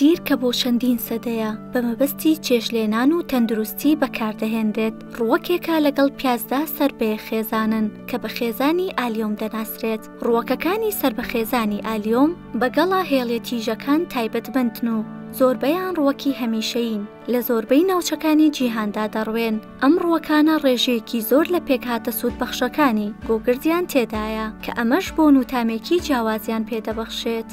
سیر کە بۆ چەندین سەدەیە بە مەبەستی چێشلێنان و تەندروستی بەکاردەهێنرێت ڕووەکێکە لەگەڵ پیازدا سەر بێ خێزانن کە بە خێزانی ئالیۆم دەناسرێت ڕووەکەکانی سەر بە خێزانی ئالیۆم بەگەڵا هێڵێ تیژەکان تایبەتبندن و زۆربەیان ڕووەکی هەمیشەین لە زۆربەی ناوچەکانی جیهاندا دەڕوێن ئەم ڕووەکانە ڕێژەیەکی زۆر لە پێکهاتە سوودبەخشەکانی گۆگردیان تێدایە کە ئەمەش بۆن و تامێکی جیاوازیان پێدەبەخشێت.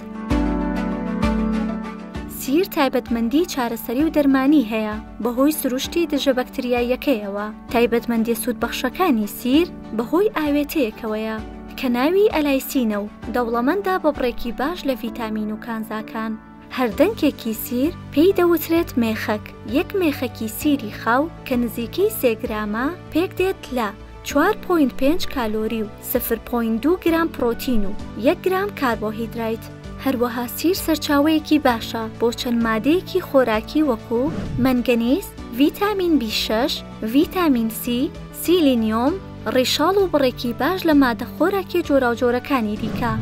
سیر تایبەتمەندی چارەسەری و دەرمانی هەیە بەهۆی سروشتی دژە بەکتریاییەکەیەوە، تایبەتمەندیە سوودبەخشەکانی سیر بەهۆی ئاوێتەیەکەوەیە کە ناوی ئەلایسینە و دەوڵەمەندە بە بڕێکی باش لە ڤیتامین و کانزاکان. هەر دەنکێکی سیر پێی دەوترێت مێخەک، یەک مێخەکی سیری خاو کە نزیکەی سێ گرامە، پێک دێت لە، چوار پۆینت پێنج کالۆری و سفر پۆینت دوو گرام پرۆتین و یەک گرام کاربۆهیدرایت. هەروەها سیر سەرچاوەیەکی باشە بۆ چەند مادەیەکی خۆراکی وەکو، مەنگەنیز، ڤیتامین بی شەش، ڤیتامین سی، سیلینیۆم، ڕیشاڵ و بڕێکی باش لە مادە خۆراکیە جۆراوجۆرەکانی دیکە.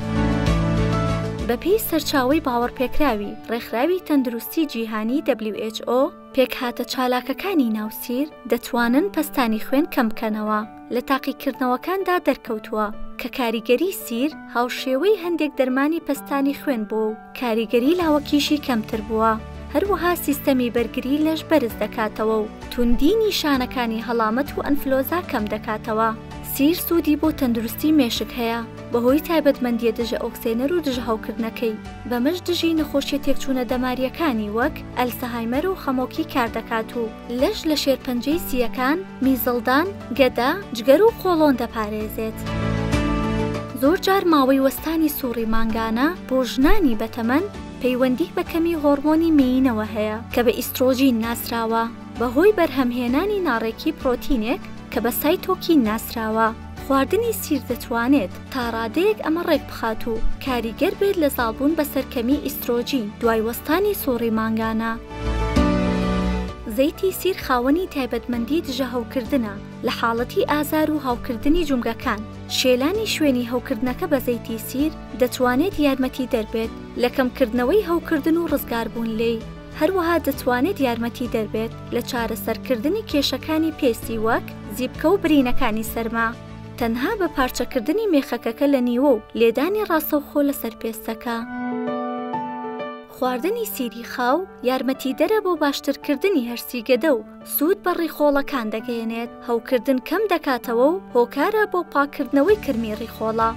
بەپێی سەرچاوەی باوەڕپێکراوی ڕێکخراوی تەندروستی جیهانی WHO پێکهاتە چالاکەکانی ناوسیر دەتوانن پەستانی خوێن کەم بکەنەوە، لە تاقیکردنەوەکاندا دەرکەوتووە کە کاریگەری سیر هاوشێوەی هەندێک دەرمانی پەستانی خوێن بۆ کاریگەری لاوەکیشی کەمتر بووە، هەروەها سیستەمی بەرگری لەش بەرز دەکاتەوە و توندی نیشانەکانی هەڵامەت و ئەنفلۆزا کەم دەکاتەوە. سیر سوودی بۆ تەندروستی مێشک هەیە بەهۆی تایبەتمەندییە دژە ئۆکسێنەر و دژە هەوکردنەکەی، بەمەش دژی نەخۆشییە تێکچوونە دەمارییەکانی وەک ئەلسەهایمەر و خەمۆکی کاردەکات و، لەش لە شێرپەنجەی سییەکان، میزەڵدان، گەدە، جگەر و قۆڵۆن دەپارێزێت. زۆرجار ماوەی وەستانی سوڕی مانگانە بۆ ژنانی بەتەمەن پەیوەندی بە کەمی هۆڕمۆنی مێینەوە هەیە کە بە ئیسترۆجین ناسراوە، بەهۆی بەرهەمهێنانی ناڕێکی پرۆتینێک کە بە سایتۆکین ناسراوە، خواردنی سیر دەتوانێت. تا ڕادەیەک ئەمە ڕێکبخات و کاریگەر بێت لە زاڵبوون بەسەر کەمیی ئیسترۆجین دوای وەستانی سوڕی مانگانە. زەیتی سیر خاوەنی تایبەتمەندی دژە هەوکردنە، لە حاڵەتی ئازار و هاوکردنی جومگەکان، شێلانی شوێنی هەوکردنەکە بە زەیتی سیر دەتوانێت یارمەتیدەر بێت لە کەمکردنەوەی هەوکردن و ڕزگاربوون لێی، هەروەها دەتوانێت یارمەتیدەر بێت لە چارەسەرکردنی کێشەکانی پێستی وەک زیپکە و برینەکانی سەرما. تەنها بە پارچەکردنی مێخەکەکە لە نیوە و لێدانی ڕاستەوخۆ لەسەر پێستەکە. خواردنی سیری خاو یارمەتیدەرە بۆ باشترکردنی هەرسی گەدە و سوود بە ڕیخۆڵەکان دەگەیەنێت، هەوکردن کەم دەکاتەوە و هۆکارە بۆ پاککردنەوەی کرمی ڕیخۆڵە.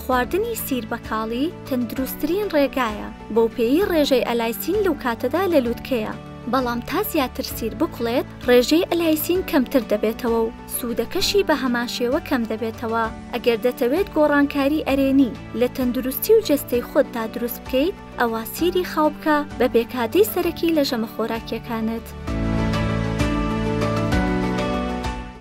خواردنی سیر بە کاڵی تەندروستترین ڕێگایە، بەوپێیی ڕێژەی ئەلایسین لەو کاتەدا لە لووتکەیە، بەڵام تا زیاتر سیر بکوڵێت ڕێژەی ئەلایسین کەمتر دەبێتەوە و سوودەکەشی بە هەمان شێوە کەم دەبێتەوە. ئەگەر دەتەوێت گۆڕانکاری ئەرێنی لە تەندروستی و جەستەی خۆتدا دروست بکەیت، ئەوا سەیری خاو بکە بە پێکهاتەی سەرەکی لە ژەمە خۆراکییەکانت.